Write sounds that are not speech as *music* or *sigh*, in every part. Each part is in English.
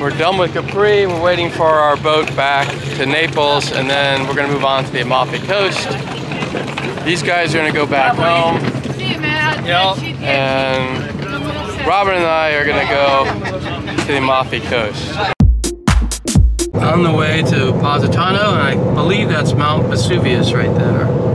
We're done with Capri. We're waiting for our boat back to Naples, and then we're gonna move on to the Amalfi Coast. These guys are gonna go back home, Yep. and Robyn and I are gonna go to the Amalfi Coast. On the way to Positano, and I believe that's Mount Vesuvius right there.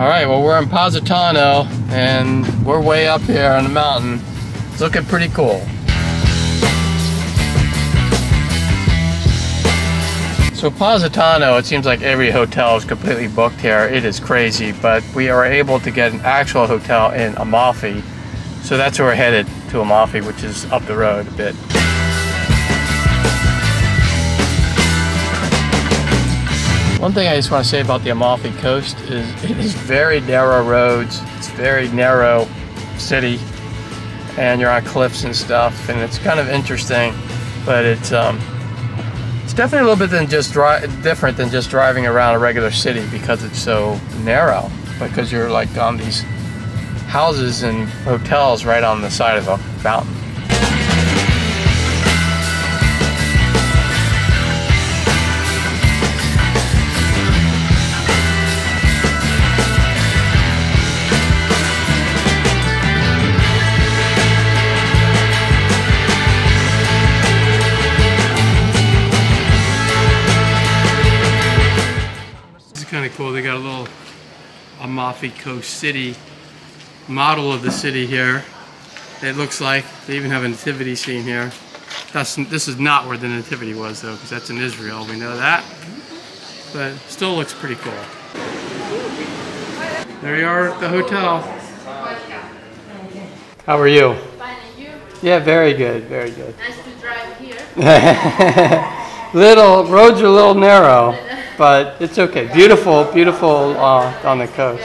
All right, well, we're in Positano and we're way up here on the mountain. It's looking pretty cool. So Positano, it seems like every hotel is completely booked here. It is crazy, but we are able to get an actual hotel in Amalfi. So that's where we're headed to Amalfi, which is up the road a bit. One thing I just want to say about the Amalfi Coast is it is very narrow roads. It's very narrow city, and you're on cliffs and stuff, and it's kind of interesting. But it's um, it's definitely a little bit than just dri- different than just driving around a regular city because it's so narrow. Because you're like on these houses and hotels right on the side of a mountain. Kind cool. They got a little Amalfi Coast City model of the city here. It looks like they even have a nativity scene here. That's this is not where the nativity was though, because that's in Israel. We know that, but still looks pretty cool. There you are at the hotel. How are you? Fine, and you? Yeah, very good, very good. Nice to drive here. *laughs* little roads are a little narrow, but it's okay. Beautiful, beautiful uh, on the coast.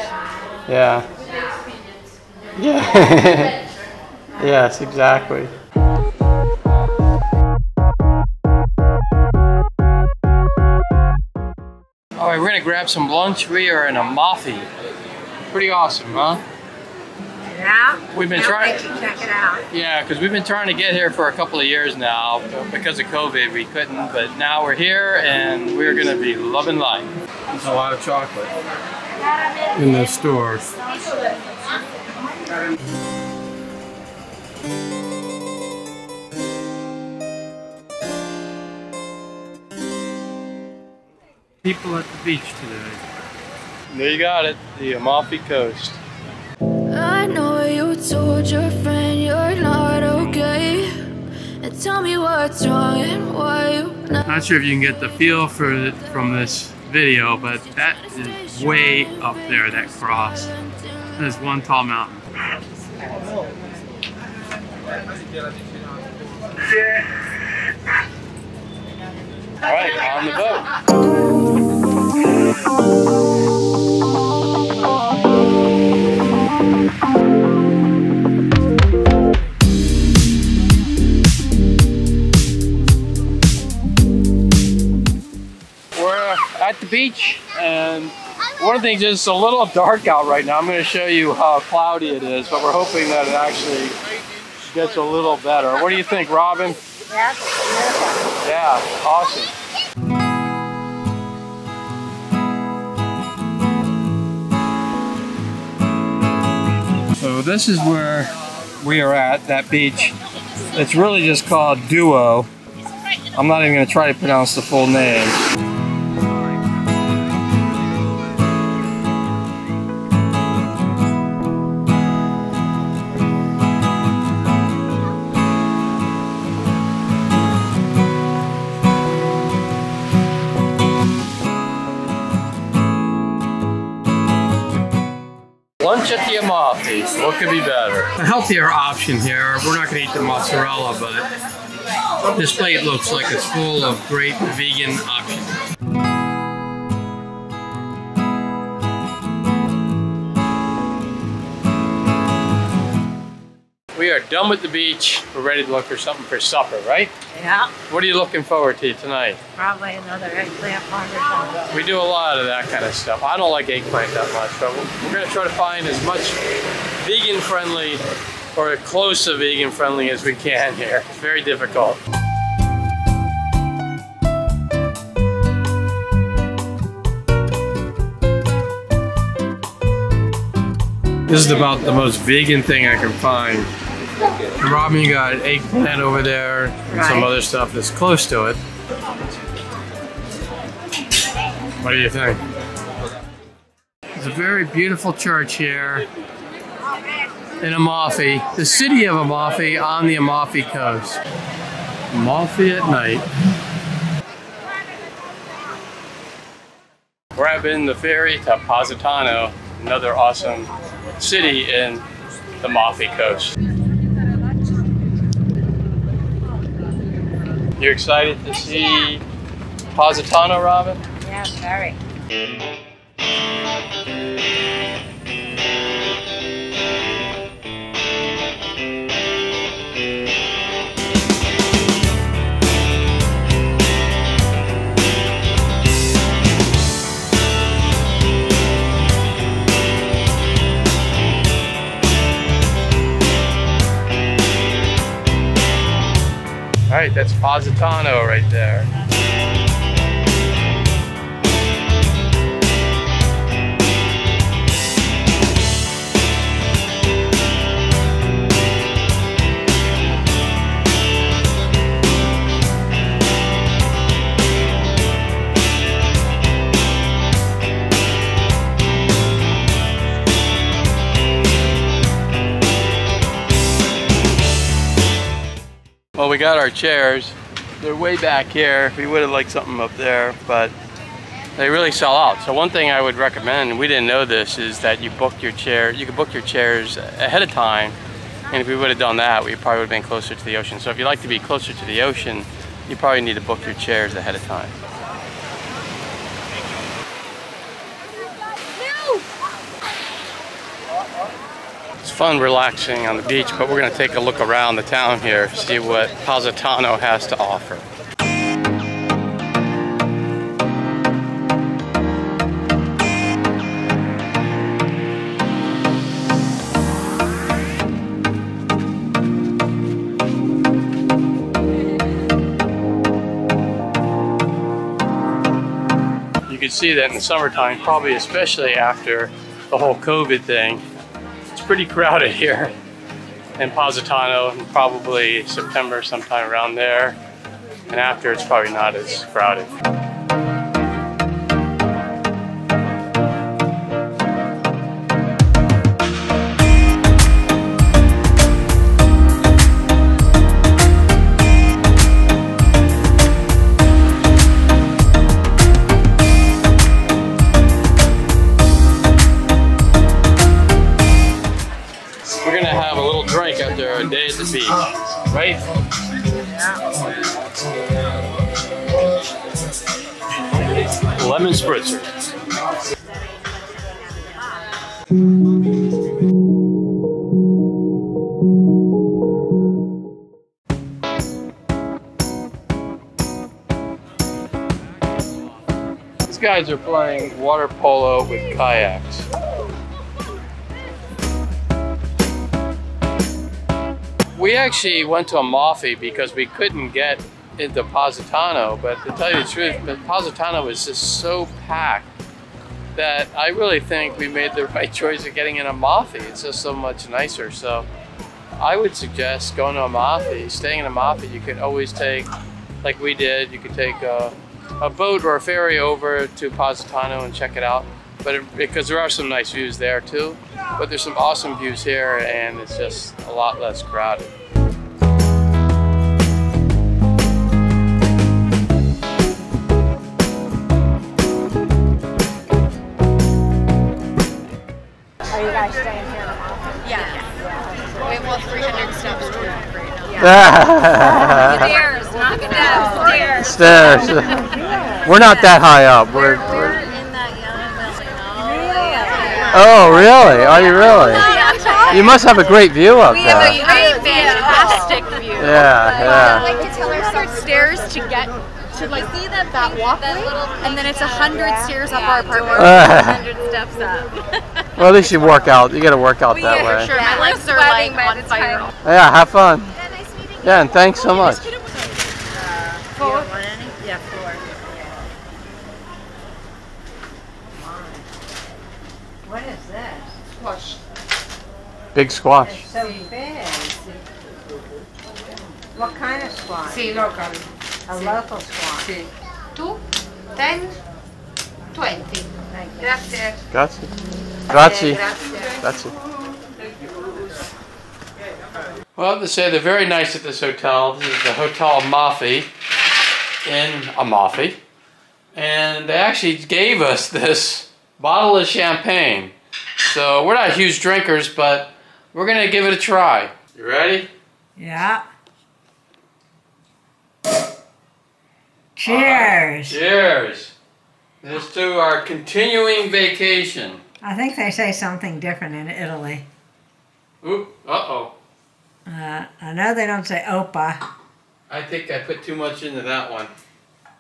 Yeah. Yeah. *laughs* yes, exactly. All right, we're gonna grab some lunch. We are in Amalfi. Pretty awesome, huh? Yeah? We've been trying- to check it out. Yeah, because we've been trying to get here for a couple of years now. Because of COVID, we couldn't, but now we're here and we're gonna be loving life. There's a lot of chocolate in the store. People at the beach today. There you got it, the Amalfi Coast. I told your friend you're not okay. And tell me what's wrong and why you not. Not sure if you can get the feel for from this video, but that is way up there, that cross. That is one tall mountain. All right, on the boat. One of the things is a little dark out right now. I'm going to show you how cloudy it is, but we're hoping that it actually gets a little better. What do you think, Robyn? Yeah, awesome. So this is where we are at, that beach. It's really just called Duo. I'm not even going to try to pronounce the full name. Lunch at the Amalfi. What could be better? A healthier option here. We're not going to eat the mozzarella, but this plate looks like it's full of great vegan options. We are done with the beach. We're ready to look for something for supper, right? Yeah, What are you looking forward to tonight? probably another eggplant something. We do a lot of that kind of stuff. I don't like eggplant that much, but we're going to try to find as much vegan friendly or close to vegan friendly as we can here. It's very difficult. This is about the most vegan thing I can find. Robyn, you got eggplant over there and some other stuff that's close to it. What do you think? It's a very beautiful church here in Amalfi, the city of Amalfi on the Amalfi coast. Amalfi at night. Grabbing the ferry to Positano, another awesome city in the Amalfi coast. You excited to see Positano, Robyn? Yeah, very. Right, that's Positano right there. We got our chairs. They're way back here. We would have liked something up there, but they really sell out. So one thing I would recommend, and we didn't know this, is that you book your chair. You can book your chairs ahead of time. And if we would have done that, we probably would have been closer to the ocean. So if you like to be closer to the ocean, you probably need to book your chairs ahead of time. Fun relaxing on the beach, but we're going to take a look around the town here, see what Positano has to offer. You can see that in the summertime, probably especially after the whole COVID thing, pretty crowded here in Positano, probably September, sometime around there. And after, it's probably not as crowded. Lemon spritzer. These guys are playing water polo with kayaks. We actually went to Amalfi because we couldn't get into Positano, but to tell you the truth, Positano was just so packed that I really think we made the *laughs* right choice of getting in Amalfi. It's just so much nicer. So I would suggest going to Amalfi, staying in Amalfi. You can always take, like we did, you could take a, a boat or a ferry over to Positano and check it out. But it, because there are some nice views there too, but there's some awesome views here and it's just a lot less crowded. Are you guys staying here in Amalfi? Yeah. We have all 300 steps to walk right now. Stairs, knock it down. Stairs. Stairs. We're not that high up. We're, We're we're in that yellow building all the way up there. Oh, *laughs* really? Are you really? Yeah, I'm telling You must have a great view up there. We have a great fantastic view. Yeah, yeah. like to tell ourselves stairs to get to like see that that walkway, and then it's a hundred stairs up our apartment. Hundred *laughs* steps up. *laughs* Well, at least you work out. You got to work out that yeah, way. for sure. My legs are like on fire. Yeah, have fun. Yeah, and thanks so much. You don't want any? Yeah, four. What is this? Big squash. It's so big. What kind of squash? Sì, local. A local squash. Sì. Tu? 10? 20. Thank you. Grazie. Grazie. Grazie. Grazie. Grazie. Well, I have to say they're very nice at this hotel. This is the Hotel Amalfi in Amalfi. And they actually gave us this bottle of champagne. So we're not huge drinkers, but we're going to give it a try. You ready? Yeah. Cheers. Cheers. This to our continuing vacation. I think they say something different in Italy. Oop, uh-oh. Uh, I know they don't say opa. I think I put too much into that one.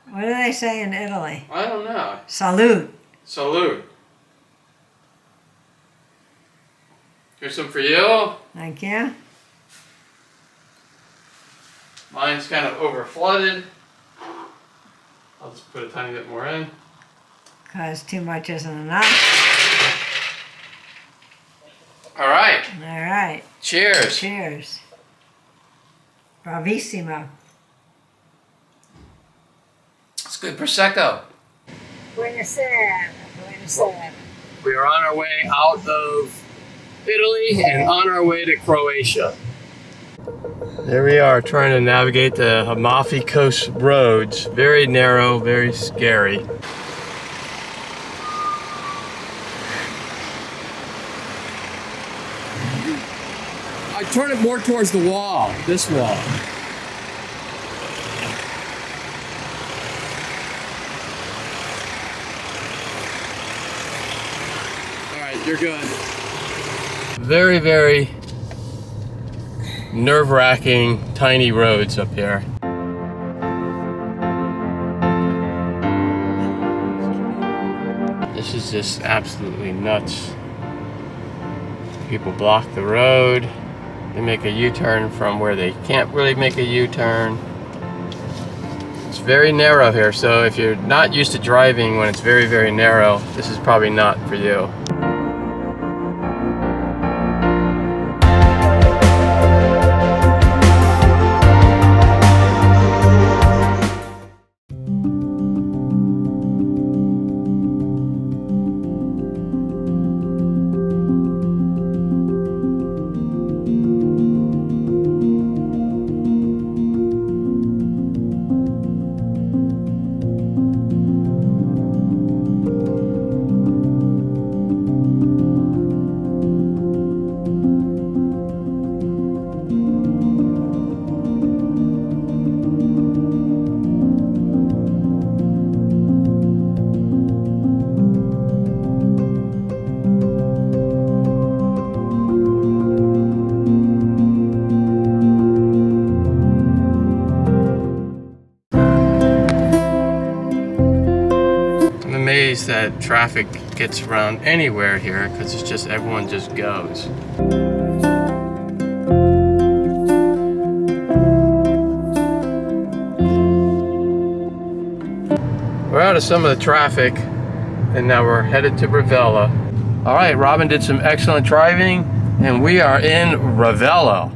What do they say in Italy? I don't know. Salute. Salute. Here's some for you. Thank you. Mine's kind of over flooded. I'll just put a tiny bit more in. Because too much isn't enough. All right. All right. Cheers. Cheers. Bravissimo. It's good prosecco. Buonasera. Buonasera. We are on our way out of Italy and on our way to Croatia. There we are trying to navigate the Amalfi Coast roads. Very narrow, very scary. I turn it more towards the wall, this wall. All right, you're good. Very, very nerve-wracking, tiny roads up here. This is just absolutely nuts. People block the road. They make a U-turn from where they can't really make a U-turn. It's very narrow here, so if you're not used to driving when it's very, very narrow, this is probably not for you. I'm that traffic gets around anywhere here because it's just everyone just goes. We're out of some of the traffic and now we're headed to Ravello. All right, Robyn did some excellent driving and we are in Ravello.